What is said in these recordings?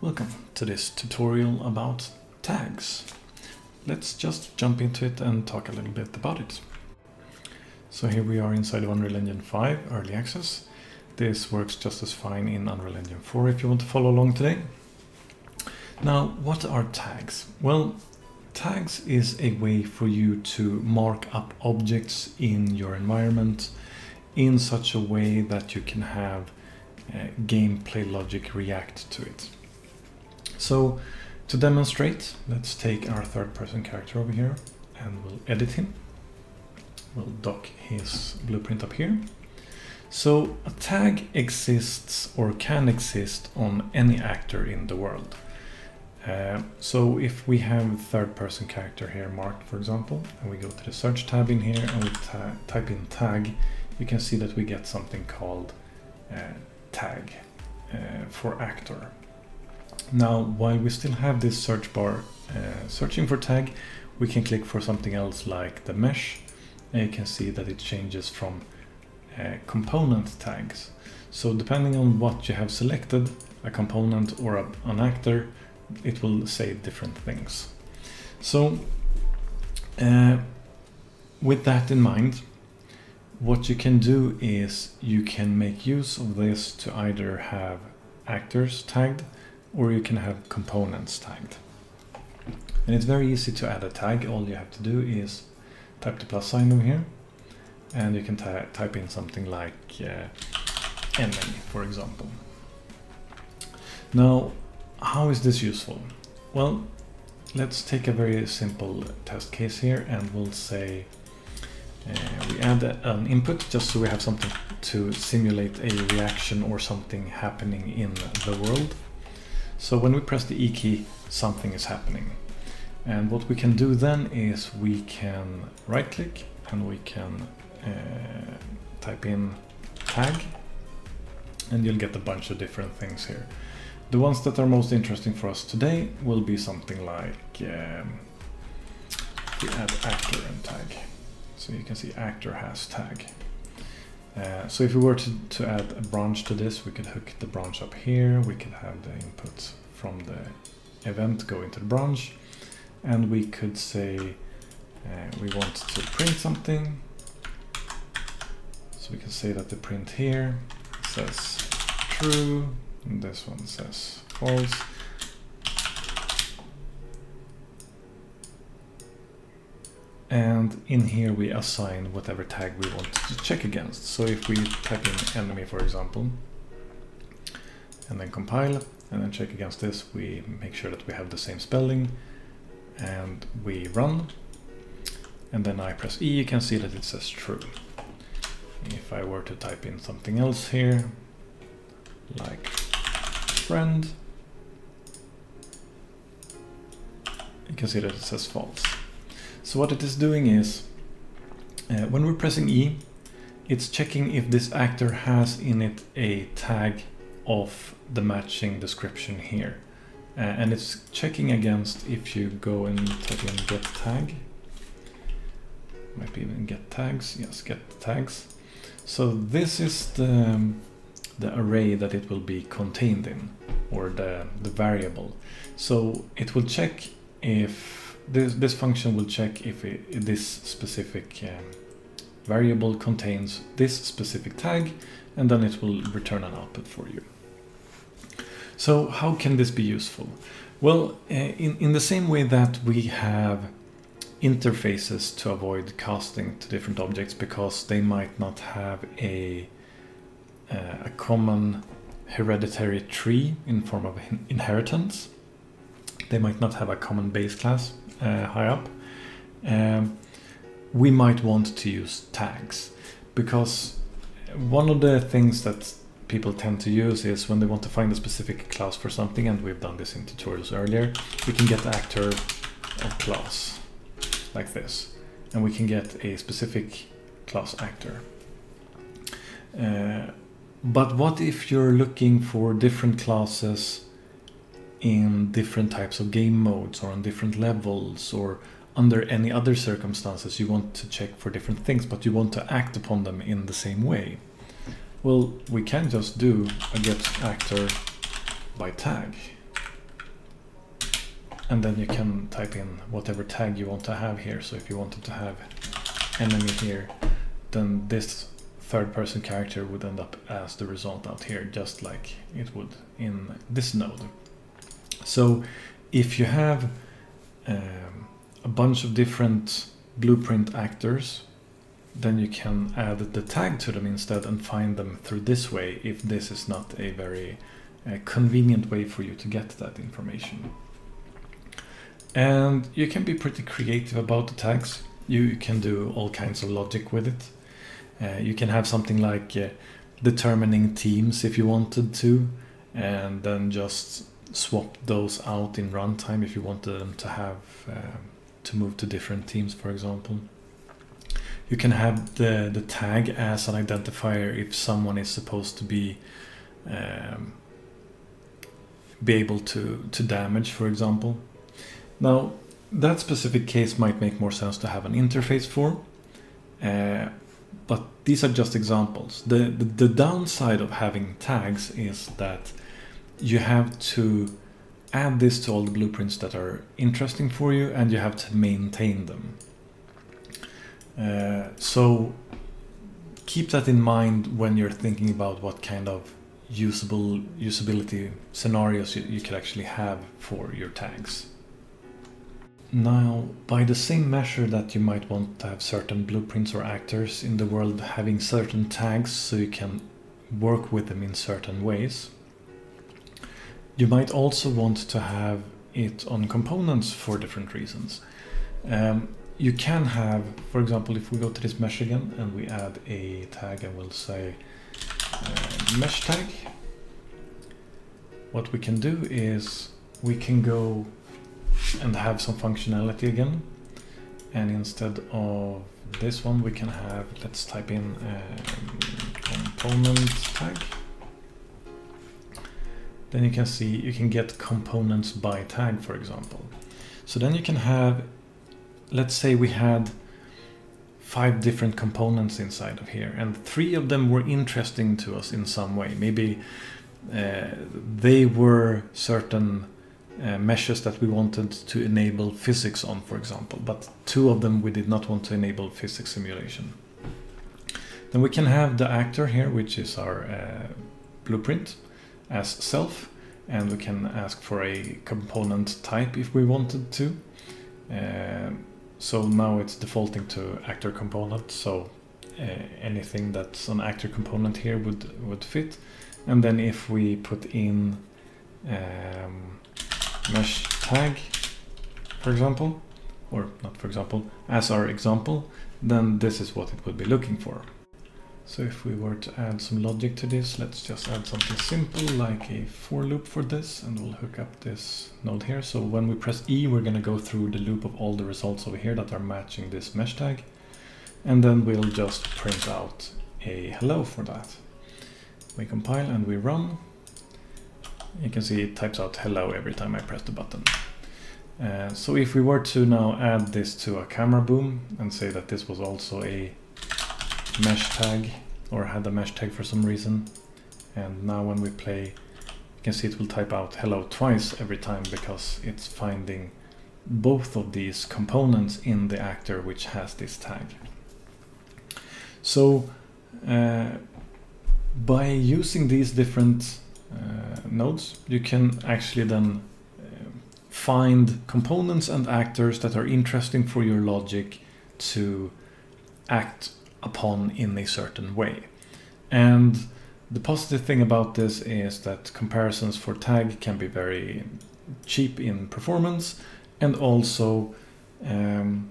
Welcome to this tutorial about tags. Let's just jump into it and talk a little bit about it. So here we are inside of Unreal Engine 5 Early Access. This works just as fine in Unreal Engine 4 if you want to follow along today. Now, what are tags? Well, tags is a way for you to mark up objects in your environment in such a way that you can have uh, gameplay logic react to it. So to demonstrate, let's take our third person character over here and we'll edit him. We'll dock his blueprint up here. So a tag exists or can exist on any actor in the world. Uh, so if we have third person character here marked, for example, and we go to the search tab in here and we type in tag, you can see that we get something called uh, tag uh, for actor. Now, while we still have this search bar uh, searching for tag, we can click for something else like the mesh, and you can see that it changes from uh, component tags. So depending on what you have selected, a component or a, an actor, it will say different things. So uh, with that in mind, what you can do is you can make use of this to either have actors tagged or you can have components tagged. And it's very easy to add a tag. All you have to do is type the plus sign over here and you can type in something like uh, for example. Now, how is this useful? Well, let's take a very simple test case here and we'll say uh, we add an input just so we have something to simulate a reaction or something happening in the world. So when we press the E key, something is happening. And what we can do then is we can right click and we can uh, type in tag and you'll get a bunch of different things here. The ones that are most interesting for us today will be something like um, we add actor and tag. So you can see actor has tag. Uh, so if we were to, to add a branch to this, we could hook the branch up here. We could have the input from the event go into the branch. And we could say uh, we want to print something. So we can say that the print here says true, and this one says false. And in here we assign whatever tag we want to check against. So if we type in enemy, for example, and then compile, and then check against this, we make sure that we have the same spelling, and we run. And then I press E, you can see that it says true. If I were to type in something else here, like friend, you can see that it says false. So what it is doing is, uh, when we're pressing E, it's checking if this actor has in it a tag of the matching description here. Uh, and it's checking against if you go and type in get tag. Might be even get tags. Yes, get tags. So this is the, the array that it will be contained in, or the, the variable. So it will check if this, this function will check if it, this specific um, variable contains this specific tag and then it will return an output for you. So how can this be useful? Well, uh, in, in the same way that we have interfaces to avoid casting to different objects because they might not have a, uh, a common hereditary tree in form of inheritance. They might not have a common base class high up, um, we might want to use tags because one of the things that people tend to use is when they want to find a specific class for something, and we've done this in tutorials earlier, we can get the actor of class like this, and we can get a specific class actor. Uh, but what if you're looking for different classes in different types of game modes or on different levels or under any other circumstances you want to check for different things but you want to act upon them in the same way well we can just do a get actor by tag and then you can type in whatever tag you want to have here. So if you wanted to have enemy here, then this third person character would end up as the result out here, just like it would in this node. So if you have um, a bunch of different blueprint actors, then you can add the tag to them instead and find them through this way if this is not a very uh, convenient way for you to get that information. And you can be pretty creative about the tags. You can do all kinds of logic with it. Uh, you can have something like uh, determining teams if you wanted to, and then just swap those out in runtime if you wanted them to have uh, to move to different teams, for example. You can have the, the tag as an identifier if someone is supposed to be um, be able to, to damage, for example. Now, that specific case might make more sense to have an interface for, uh, but these are just examples. The, the, the downside of having tags is that you have to add this to all the blueprints that are interesting for you and you have to maintain them. Uh, so keep that in mind when you're thinking about what kind of usable usability scenarios you, you could actually have for your tags. Now, by the same measure that you might want to have certain blueprints or actors in the world having certain tags so you can work with them in certain ways, you might also want to have it on components for different reasons. Um, you can have, for example, if we go to this mesh again and we add a tag and we'll say uh, mesh tag, what we can do is we can go and have some functionality again. And instead of this one, we can have, let's type in um, component tag. Then you can see you can get components by tag, for example. So then you can have, let's say we had five different components inside of here and three of them were interesting to us in some way. Maybe uh, they were certain uh, meshes that we wanted to enable physics on, for example, but two of them we did not want to enable physics simulation. Then we can have the actor here, which is our uh, blueprint as self and we can ask for a component type if we wanted to. Uh, so now it's defaulting to actor component, so uh, anything that's an actor component here would, would fit. And then if we put in um, mesh tag, for example, or not for example, as our example, then this is what it would be looking for. So if we were to add some logic to this, let's just add something simple like a for loop for this and we'll hook up this node here. So when we press E, we're going to go through the loop of all the results over here that are matching this mesh tag. And then we'll just print out a hello for that. We compile and we run. You can see it types out hello every time I press the button. Uh, so if we were to now add this to a camera boom and say that this was also a mesh tag or had a mesh tag for some reason. And now when we play, you can see it will type out hello twice every time because it's finding both of these components in the actor which has this tag. So uh, by using these different uh, nodes, you can actually then uh, find components and actors that are interesting for your logic to act upon in a certain way. And the positive thing about this is that comparisons for tag can be very cheap in performance and also um,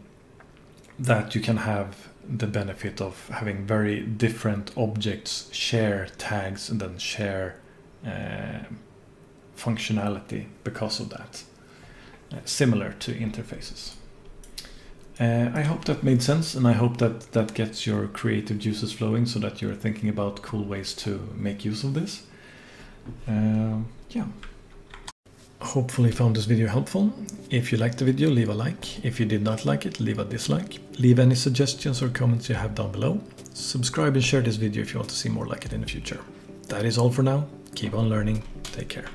that you can have the benefit of having very different objects share tags and then share uh, functionality because of that, uh, similar to interfaces. Uh, I hope that made sense and I hope that that gets your creative juices flowing so that you're thinking about cool ways to make use of this. Uh, yeah. Hopefully found this video helpful. If you liked the video, leave a like. If you did not like it, leave a dislike. Leave any suggestions or comments you have down below. Subscribe and share this video if you want to see more like it in the future. That is all for now. Keep on learning. Take care.